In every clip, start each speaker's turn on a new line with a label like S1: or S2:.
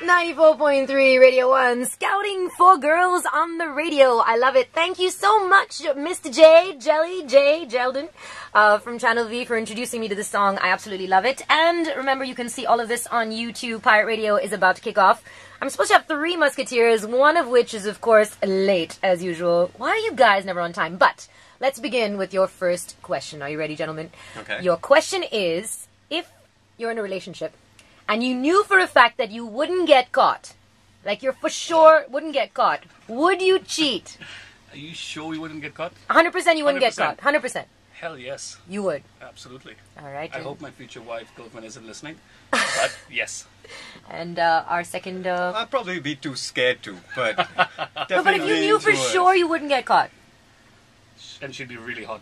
S1: 94.3 Radio 1, scouting for girls on the radio. I love it. Thank you so much, Mr. J, Jelly, J, Jeldon, uh, from Channel V for introducing me to this song. I absolutely love it. And remember, you can see all of this on YouTube. Pirate Radio is about to kick off. I'm supposed to have three Musketeers, one of which is, of course, late, as usual. Why are you guys never on time? But let's begin with your first question. Are you ready, gentlemen?
S2: Okay.
S1: Your question is, if you're in a relationship and you knew for a fact that you wouldn't get caught, like you're for sure wouldn't get caught, would you cheat?
S3: Are you sure we wouldn't get caught?
S1: 100% you wouldn't get
S3: 100%.
S1: caught. 100%.
S3: Hell yes,
S1: You would.
S3: absolutely.
S1: All right.
S3: I hope my future wife girlfriend isn't listening, but yes.
S1: And uh, our second. Uh,
S2: I'd probably be too scared to, but
S1: no, but if you knew for
S2: into
S1: sure you wouldn't get caught,
S3: And she'd be really hot.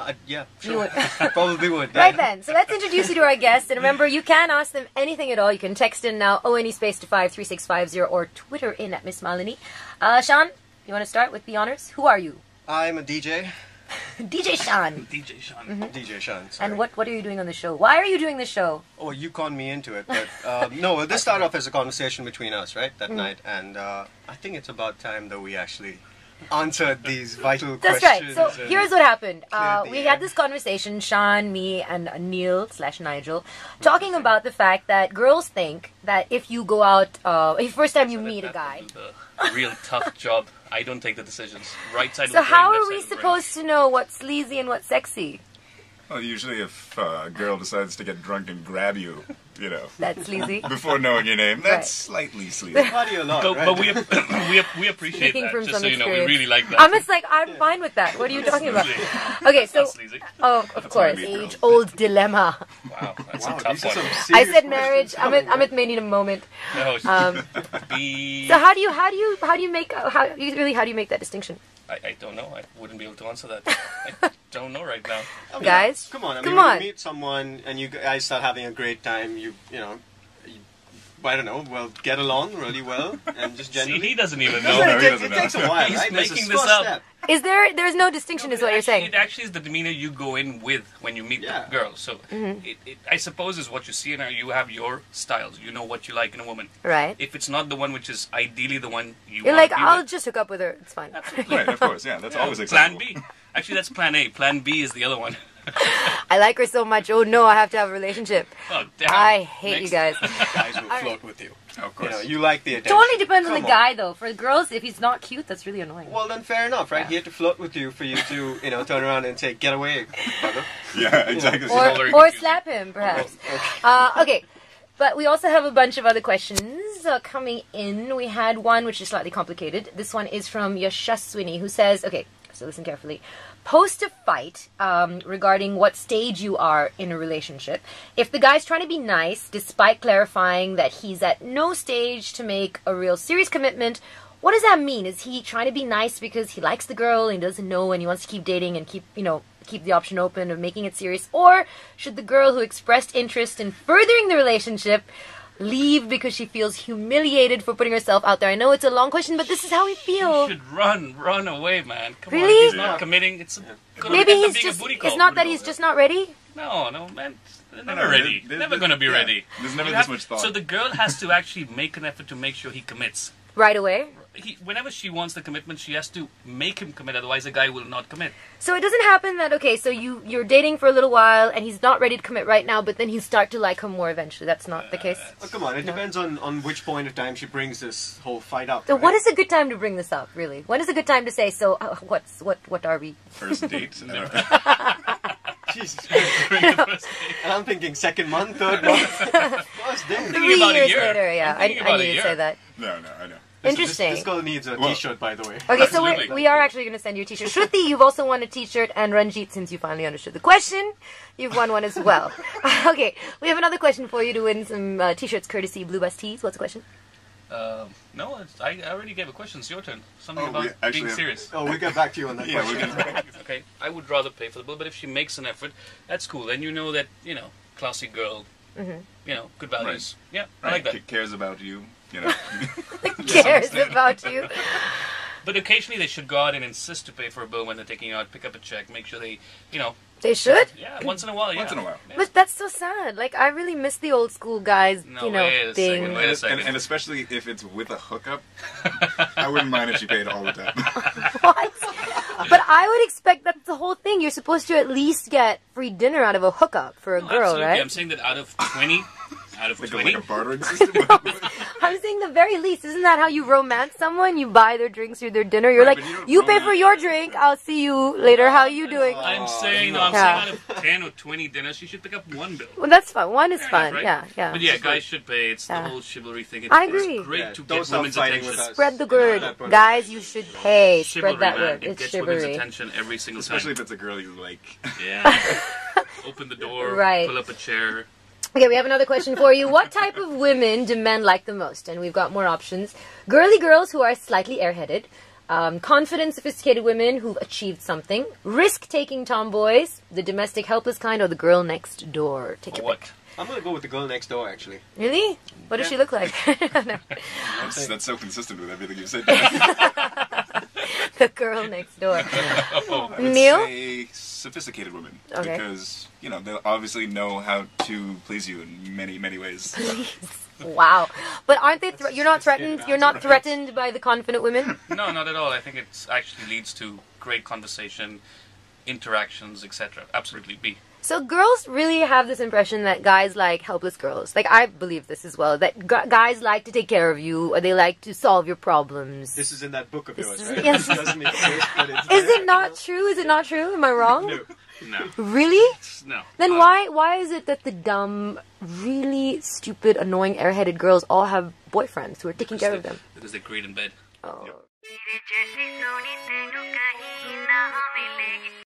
S2: Uh, yeah,
S1: you
S2: sure.
S1: would.
S2: probably would.
S1: Right then, so let's introduce you to our guests. And remember, you can ask them anything at all. You can text in now, ONE space to 53650, or Twitter in at Miss Malini. Uh, Sean, you want to start with the honors? Who are you?
S2: I'm a DJ,
S1: DJ Sean.
S3: DJ Sean.
S2: DJ Sean. Sorry.
S1: Mm-hmm. And what, what are you doing on the show? Why are you doing the show?
S2: Oh, you conned me into it, but um, no. This started off as a conversation between us, right, that night, and uh, I think it's about time that we actually answered these vital
S1: That's right. So here's what happened. Uh, we
S2: air.
S1: had this conversation, Sean, me, and uh, Neil slash Nigel, talking about the fact that girls think that if you go out, uh, if first time you
S3: So
S1: meet a guy.
S3: would The real tough job. I don't take the decisions. Right side. of
S1: So
S3: the brain,
S1: how
S3: left
S1: are
S3: side
S1: we
S3: of the brain.
S1: supposed to know what's sleazy and what's sexy?
S4: Well, usually if uh, a girl decides to get drunk and grab you, you know,
S1: That's sleazy.
S4: before knowing your name,
S1: Right.
S4: that's slightly sleazy.
S2: Party a lot,
S3: But,
S2: right?
S3: but we we we appreciate
S1: Speaking
S3: that.
S1: from
S3: Just
S1: some
S3: so you know, we
S1: experience.
S3: really like that.
S1: I'm just like I'm fine with that. What are you talking about? Okay, so oh, of course,
S4: what I mean,
S1: age old dilemma.
S3: Wow, that's
S2: Wow,
S3: a tough one.
S1: I said marriage.
S2: questions
S1: Amit
S2: coming,
S1: Amit may need a moment.
S3: No,
S1: Um,
S3: be,
S1: so how do you how do you how do you make how really how do you make that distinction,
S3: I, I don't know. I wouldn't be able to answer that. I don't know right now.
S2: I mean,
S1: guys?
S2: Come on, I mean,
S1: Come
S2: when
S1: on.
S2: you meet someone and you guys start having a great time, you you know, you, I don't know, well, get along really well, and just
S3: See,
S2: generally.
S3: he doesn't even know.
S4: no,
S2: it,
S4: he
S2: takes, it takes a while,
S3: He's
S2: right?
S3: Making
S2: a
S3: this up.
S2: Step.
S1: Is there there's no distinction, is what you're saying?
S3: It actually is the demeanor you go in with when you meet
S2: Yeah.
S3: the girl. So
S1: Mm-hmm.
S3: it, it, I suppose is what you see in her. You have your styles. You know what you like in a woman.
S1: Right.
S3: If it's not the one which is ideally the one you
S1: You're
S3: want
S1: like
S3: to
S1: I'll
S3: with,
S1: just hook up with her. It's fine. Absolutely.
S4: right, of course, yeah, that's always
S3: plan. B. Actually, that's plan A. Plan B is the other one.
S1: I like her so much. Oh no, I have to have a relationship.
S3: Oh, damn.
S1: I hate you guys.
S2: Guys will
S1: right.
S2: float with you.
S4: Of
S2: You
S4: course.
S2: know, you like the attention.
S1: Totally depends on
S2: Come
S1: the guy though. For girls, if he's not cute, that's really annoying.
S2: Well, then fair enough, right? He had to flirt with you for you to, you know, turn around and say, "Get away, brother."
S4: yeah, exactly.
S1: or
S3: all very
S1: or slap him, perhaps. Uh, okay, but we also have a bunch of other questions uh, coming in. We had one which is slightly complicated. This one is from Yashaswini, who says, "Okay, so listen carefully. Post a fight um, regarding what stage you are in a relationship. If the guy's trying to be nice, despite clarifying that he's at no stage to make a real serious commitment." What does that mean? Is he trying to be nice because he likes the girl and doesn't know and he wants to keep dating and keep, you know, keep the option open of making it serious? Or should the girl who expressed interest in furthering the relationship leave because she feels humiliated for putting herself out there? I know it's a long question, but this is how we
S3: You
S1: feel.
S3: should run, run away, man. Come on,
S1: Really?
S3: he's not committing. It's gonna
S1: Maybe he's
S3: being a
S1: just,
S3: booty
S1: it's not that he's just not ready.
S3: No, no, man. They're never
S4: no,
S3: ready.
S4: there-
S3: never gonna be
S4: yeah.
S3: ready.
S4: There's never
S3: You
S4: this
S3: have-
S4: much thought.
S3: So the girl has to actually make an effort to make sure he commits.
S1: Right away.
S3: He, whenever she wants the commitment, she has to make him commit. Otherwise, the guy will not commit.
S1: So it doesn't happen that okay, so you you're dating for a little while and he's not ready to commit right now, but then you start to like him more eventually. That's not the case.
S2: Oh, come on, it depends on, on which point of time she brings this whole fight up.
S1: So
S2: right?
S1: what is a good time to bring this up? Really, when is a good time to say? So uh, what's what what are we?
S4: First date. uh,
S2: Jesus.
S3: During the first date.
S2: And I'm thinking second month, third month, first day.
S3: Thinking
S1: Three
S3: about a
S1: years
S3: year.
S1: later, yeah,
S3: I'm
S1: I,
S3: thinking
S1: I
S3: about a
S1: need to say that.
S4: no, no, I know.
S2: This-
S1: Interesting.
S2: This, girl needs a
S4: Well-
S2: shirt by the way.
S1: Okay, so we're, we are actually going to send you a t-shirt. Shruti, you've also won a t-shirt, and Ranjit, since you finally understood the question, you've won one as well. okay, we have another question for you to win some uh, t-shirts courtesy Blue Bus Tees. What's the question?
S3: Um, no, I, I already gave a question. It's your turn. Something
S4: Oh,
S3: about
S4: we actually
S3: being
S4: have-
S3: serious.
S2: Oh, we'll get back to you on that
S4: Yeah, we're
S2: question.
S4: gonna.
S3: Okay, I would rather pay for the bill, but if she makes an effort, that's cool. Then you know that you know, classy girl.
S1: Mm-hmm.
S3: You know, good values. Yeah, I like that.
S4: c- cares about you. You know.
S1: Cares about you.
S3: But occasionally they should go out and insist to pay for a bill when they're taking you out, pick up a check, make sure they, you know,
S1: They should.
S3: yeah, once in a while, yeah.
S4: Once in a while.
S3: Yeah.
S1: But that's so sad. Like I really miss the old school guys.
S3: No,
S1: you know,
S3: wait a
S1: being
S3: second, wait a
S4: And, and especially if it's with a hookup, I wouldn't mind if she paid all the time.
S1: what? But I would expect that's the whole thing. You're supposed to at least get free dinner out of a hookup for a
S3: No,
S1: girl,
S3: absolutely.
S1: right?
S3: I'm saying that out of 20, out of
S4: like, a,
S3: 20,
S4: like a bartering system.
S1: I'm saying the very least. Isn't that how you romance someone? You buy their drinks or their dinner. You're
S4: Right,
S1: like,
S4: you
S1: you pay for your drink. I'll see you later. How are you doing?
S3: I'm saying, no, I'm
S1: Yeah.
S3: saying out of 10 or 20 dinners, you should pick up one bill.
S1: Well, that's fine. One is
S3: Fair
S1: fine.
S3: enough, right?
S1: Yeah, yeah.
S3: But yeah, guys should pay. It's
S1: Yeah.
S3: the whole chivalry thing. It's,
S1: I
S3: it's
S1: agree.
S3: great
S2: Yeah,
S3: to get
S2: stop
S3: women's
S2: fighting
S3: attention.
S2: with us.
S1: Spread the
S2: You know,
S1: word,
S2: that
S1: guys. You should pay. Spread that
S3: man.
S1: word.
S3: It
S1: It's
S3: gets women's attention every single
S4: Especially
S3: time.
S4: Especially if it's a girl you like.
S3: Yeah. Open the door,
S1: Right.
S3: pull up a chair.
S1: Okay, we have another question for you. What type of women do men like the most? And we've got more options. Girly girls who are slightly airheaded, um, confident, sophisticated women who've achieved something, risk-taking tomboys, the domestic helpless kind, or the girl next door. Take your
S3: what?
S1: pick.
S2: I'm gonna go with the girl next door. Actually,
S1: Really? What does she look like? No.
S4: That's, that's so consistent with everything you said.
S1: the girl next door.
S3: Oh,
S1: Neil?
S4: say sophisticated women
S1: Okay.
S4: because you know they obviously know how to please you in many many ways.
S1: Wow. But aren't they? Thre- you're not
S2: sophisticated
S1: threatened. You're not
S2: answer.
S1: threatened by the confident women.
S3: no, not at all. I think it actually leads to great conversation, interactions, etc. Absolutely. B.
S1: So girls really have this impression that guys like helpless girls. Like I believe this as well. That gu guys like to take care of you, or they like to solve your problems.
S2: this is in that book of yours,
S1: is-
S2: right?
S1: yes.
S2: Doesn't exist, but it's
S1: Is
S2: there.
S1: it not true? Is it not true? Am I wrong?
S2: No.
S3: No.
S1: Really?
S3: No.
S1: Then
S3: Uh,
S1: why why is it that the dumb, really stupid, annoying, airheaded girls all have boyfriends who are taking care of them?
S3: Because they're great in bed.
S1: Oh.
S5: तेरे